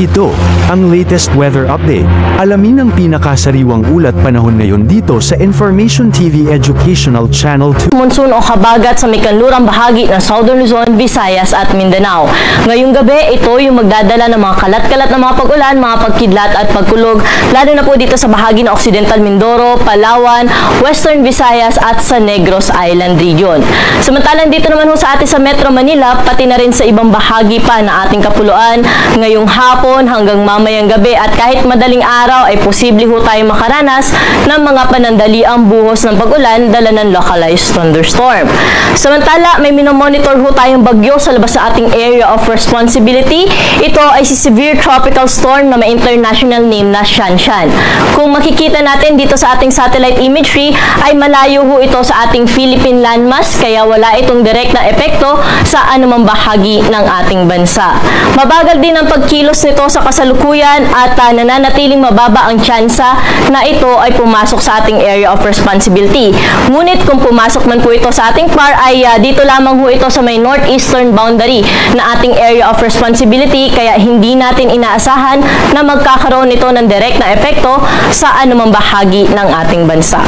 Ito, ang latest weather update. Alamin ang pinakasariwang ulat panahon ngayon dito sa Information TV Educational Channel 2. monsoon o habagat sa may kanlurang bahagi ng Southern Luzon, Visayas at Mindanao. Ngayong gabi, ito yung magdadala ng mga kalat-kalat na mga pag-ulan, mga pagkidlat at pagkulog, lalo na po dito sa bahagi ng Occidental Mindoro, Palawan, Western Visayas at sa Negros Island region. Samantalang dito naman ho sa atin sa Metro Manila, pati na rin sa ibang bahagi pa ng ating kapuluan, ngayong hapon hanggang mamayang gabi at kahit madaling araw ay posible ho tayo makaranas ng mga panandaliang buhos ng pag-ulan dala ng localized thunderstorm. Samantala, may minomonitor ho tayong bagyo sa labas sa ating area of responsibility. Ito ay si Severe Tropical Storm na may international name na Shanshan. Kung makikita natin dito sa ating satellite imagery, ay malayo ho ito sa ating Philippine landmass kaya wala itong direct na epekto sa anumang bahagi ng ating bansa. Mabagal din ang pagkilos nito sa kasalukuyan at ah, nananatiling mababa ang tsansa na ito ay pumasok sa ating area of responsibility. Ngunit kung pumasok man po ito sa ating PAR ay ah, dito lamang ho ito sa may northeastern boundary na ating area of responsibility kaya hindi natin inaasahan na magkakaroon nito ng direct na epekto sa anumang bahagi ng ating bansa.